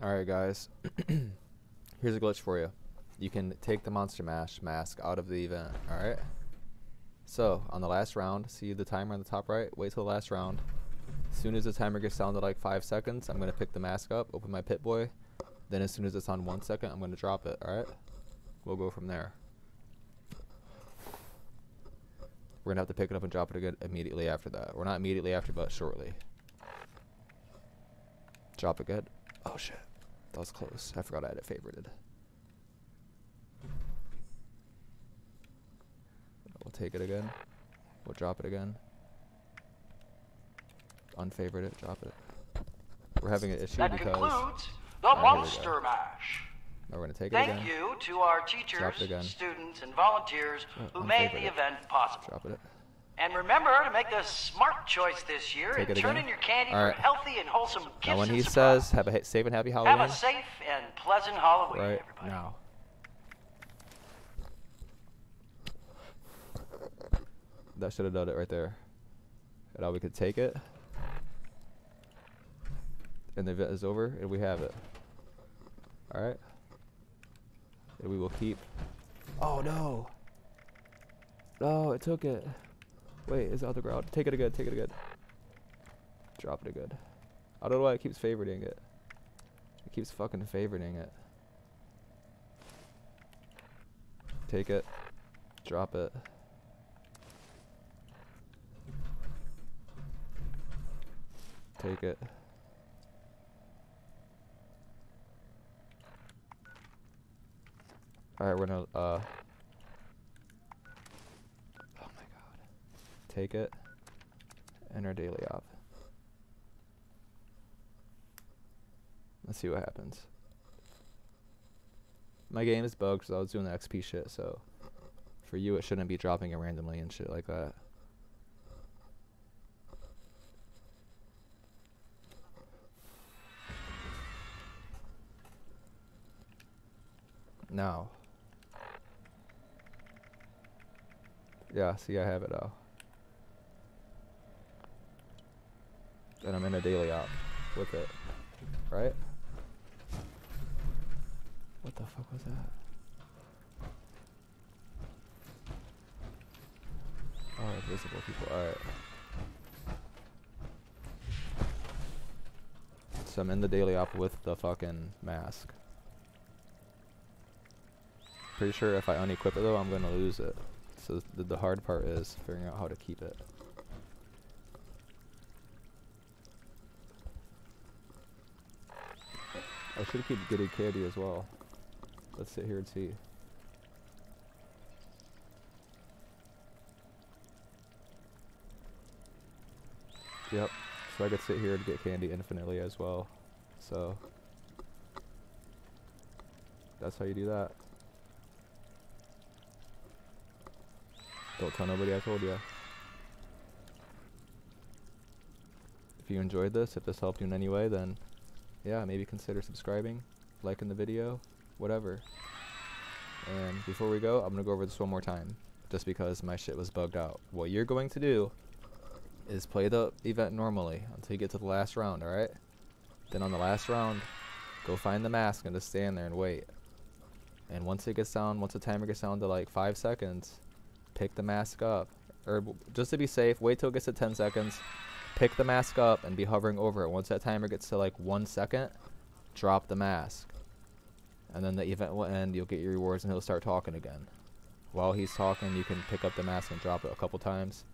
Alright guys, here's a glitch for you. You can take the Monster Mash mask out of the event, alright? So, on the last round, see the timer on the top right? Wait till the last round. As soon as the timer gets down to like 5 seconds, I'm to pick the mask up, open my Pip-Boy. Then as soon as it's on 1 second, I'm to drop it, alright? We'll go from there. We're to have to pick it up and drop it again immediately after that. Or not immediately after, but shortly. Drop it good. Oh shit. That was close. I forgot I had it favorited. We'll take it again. We'll drop it again. Unfavored it, drop it. We're having an issue that because concludes the we Monster. Mash. now we're gonna take it Thank you to our Drop teachers, students, and volunteers Uh, who made the it. event possible. Drop it. And remember to make the smart choice this year Take and turn again. in your candy Alright. for healthy and wholesome gifts Now when he says have a safe and happy Have Halloween, a safe and pleasant Halloween, right everybody. now. That should have done it right there. And now we could take it. And the event is over and we have it. Alright. And we will keep Oh no! No, it took it. Wait, is the ground. Take it again, take it again. Drop it again. I don't know why it keeps favoriting it. It keeps fucking favoriting it. Take it. Drop it. Take it. Alright, we're gonna, uh... Oh my god. Take it. Enter daily op. Let's see what happens. My game is bugged because I was doing the XP shit, so for you it shouldn't be dropping it randomly and shit like that. Now. Yeah, see I have it now. And I'm in a daily op with it. Right? What the fuck was that? Oh, invisible people. Alright. So I'm in the daily op with the fucking mask. Pretty sure if I unequip it though, I'm gonna lose it. So the, the hard part is figuring out how to keep it. Should keep getting candy as well. Let's sit here and see. Yep. So I could sit here and get candy infinitely as well. So that's how you do that. Don't tell nobody I told you. If you enjoyed this, if this helped you in any way, then yeah, maybe consider subscribing, liking the video, whatever. And before we go, I'm gonna go over this one more time, just because my shit was bugged out. What you're going to do is play the event normally until you get to the last round, alright? Then on the last round, go find the mask and just stand there and wait. And once it gets down, once the timer gets down to like 5 seconds, pick the mask up. Or just to be safe, wait till it gets to 10 seconds, pick the mask up and be hovering over it. Once that timer gets to like 1 second, drop the mask. And then the event will end, you'll get your rewards and he'll start talking again. While he's talking, you can pick up the mask and drop it a couple times.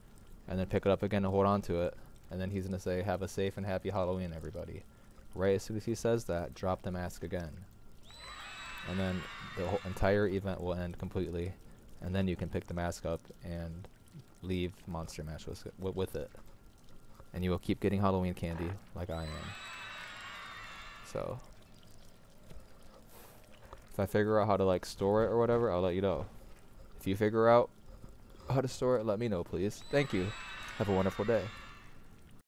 And then pick it up again and hold on to it. And then he's going to say, have a safe and happy Halloween, everybody. Right as soon as he says that, drop the mask again. And then the whole entire event will end completely. And then you can pick the mask up and leave Monster Mash with, with it. And you will keep getting Halloween candy like I am. So, if I figure out how to like store it or whatever, I'll let you know. If you figure out how to store it, let me know, please. Thank you. Have a wonderful day.